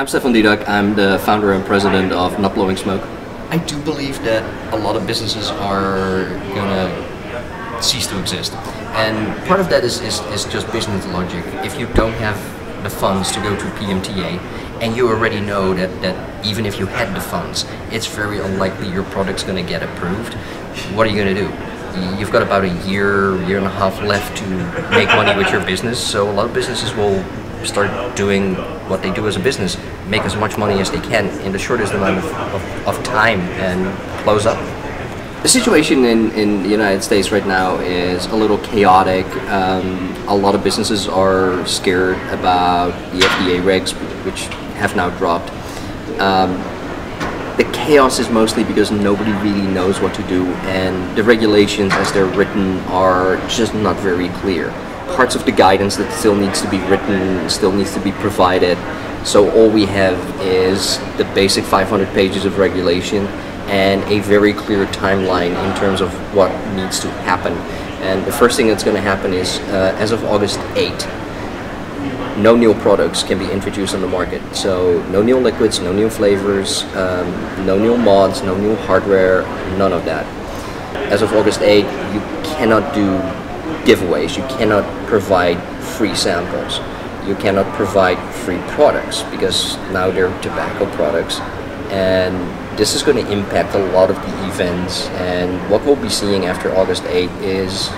I'm Stefan Didak. I'm the founder and president of Not Blowing Smoke. I do believe that a lot of businesses are gonna cease to exist. And part of that is, is, is just business logic. If you don't have the funds to go to PMTA, and you already know that, that even if you had the funds, it's very unlikely your product's gonna get approved, what are you gonna do? You've got about a year, year and a half left to make money with your business, so a lot of businesses will start doing what they do as a business, make as much money as they can in the shortest amount of, of, of time and close up. The situation in, in the United States right now is a little chaotic. Um, a lot of businesses are scared about the FDA regs, which have now dropped. Um, the chaos is mostly because nobody really knows what to do, and the regulations as they're written are just not very clear parts of the guidance that still needs to be written, still needs to be provided. So all we have is the basic 500 pages of regulation and a very clear timeline in terms of what needs to happen. And the first thing that's going to happen is, uh, as of August 8, no new products can be introduced on the market. So no new liquids, no new flavors, um, no new mods, no new hardware, none of that. As of August 8, you cannot do giveaways. You cannot provide free samples. You cannot provide free products because now they're tobacco products. And this is going to impact a lot of the events. And what we'll be seeing after August 8 is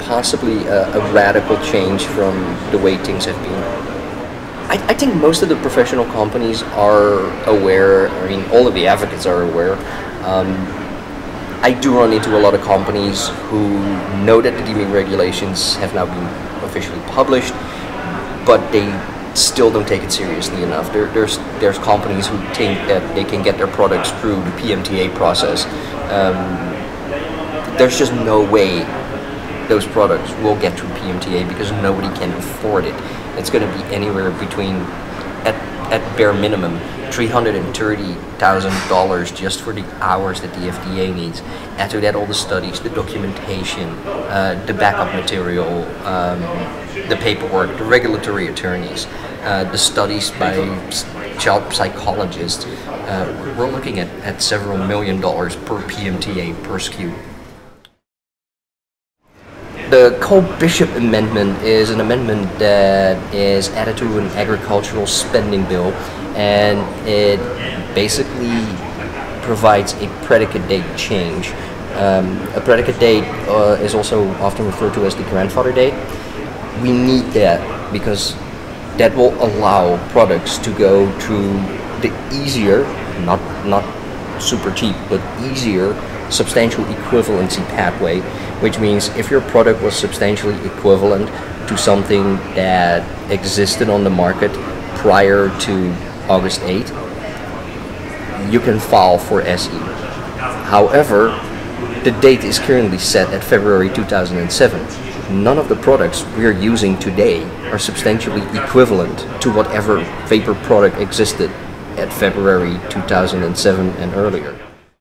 possibly a, a radical change from the way things have been. I, I, think most of the professional companies are aware, I mean, all of the advocates are aware. Um, I do run into a lot of companies who know that the deeming regulations have now been officially published, but they still don't take it seriously enough. There, there's there's companies who think that they can get their products through the PMTA process. Um, there's just no way those products will get through PMTA because nobody can afford it. It's going to be anywhere between at at bare minimum $330,000 just for the hours that the FDA needs. After that, all the studies, the documentation, uh, the backup material, um, the paperwork, the regulatory attorneys, uh, the studies by child psychologists. Uh, we're looking at, at several million dollars per PMTA per SKU. The Cole-Bishop Amendment is an amendment that is added to an agricultural spending bill and it basically provides a predicate date change. Um, a predicate date uh, is also often referred to as the grandfather date. We need that because that will allow products to go through the easier, not not super cheap, but easier substantial equivalency pathway, which means if your product was substantially equivalent to something that existed on the market prior to August 8, you can file for SE. However, the date is currently set at February 2007. None of the products we're using today are substantially equivalent to whatever vapor product existed at February 2007 and earlier.